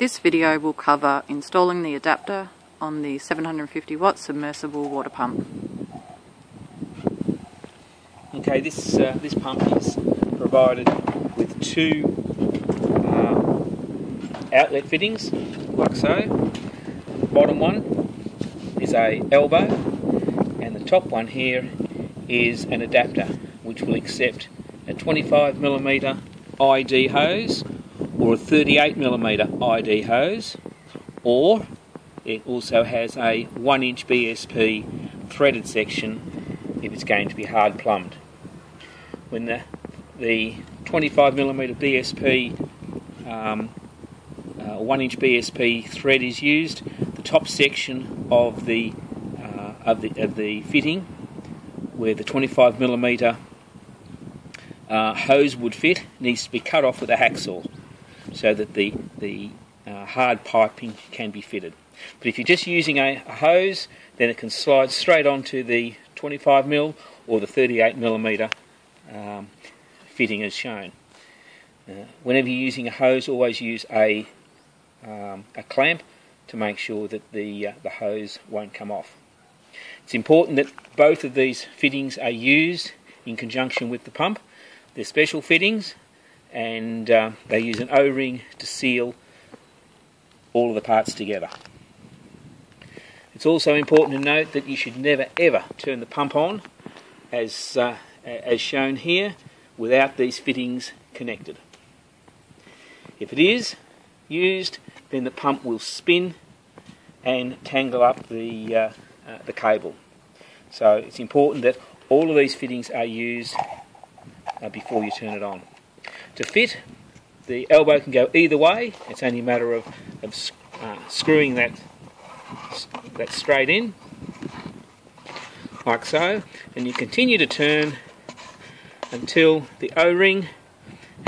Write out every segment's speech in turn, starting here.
This video will cover installing the adapter on the 750 watt submersible water pump. Okay, this uh, this pump is provided with two uh, outlet fittings, like so. The bottom one is a elbow, and the top one here is an adapter, which will accept a 25mm ID hose or a 38mm ID hose, or it also has a 1 inch BSP threaded section if it's going to be hard plumbed. When the, the 25mm BSP, um, uh, 1 inch BSP thread is used, the top section of the, uh, of the, of the fitting where the 25mm uh, hose would fit needs to be cut off with a hacksaw so that the, the uh, hard piping can be fitted. But if you're just using a, a hose, then it can slide straight onto the 25mm or the 38mm um, fitting as shown. Uh, whenever you're using a hose, always use a, um, a clamp to make sure that the, uh, the hose won't come off. It's important that both of these fittings are used in conjunction with the pump. They're special fittings and uh, they use an O-ring to seal all of the parts together. It's also important to note that you should never ever turn the pump on as, uh, as shown here without these fittings connected. If it is used then the pump will spin and tangle up the, uh, uh, the cable. So it's important that all of these fittings are used uh, before you turn it on to fit. The elbow can go either way. It's only a matter of, of uh, screwing that, that straight in, like so. And you continue to turn until the O-ring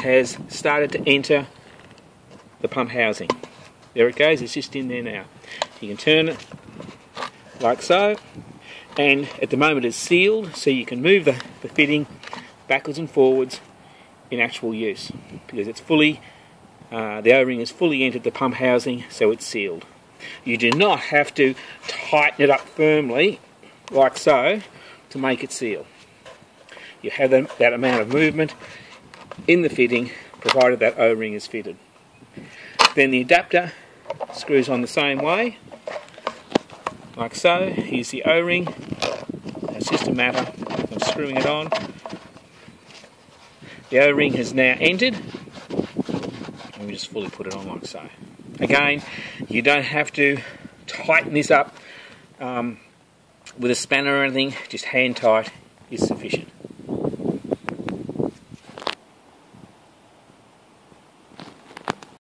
has started to enter the pump housing. There it goes, it's just in there now. You can turn it like so, and at the moment it's sealed, so you can move the, the fitting backwards and forwards in actual use because it's fully, uh, the O-ring has fully entered the pump housing so it's sealed. You do not have to tighten it up firmly like so to make it seal. You have that, that amount of movement in the fitting provided that O-ring is fitted. Then the adapter screws on the same way like so. Here's the O-ring. It's just a matter of screwing it on the O-ring has now entered. And we just fully put it on like so. Again, you don't have to tighten this up um, with a spanner or anything, just hand tight is sufficient.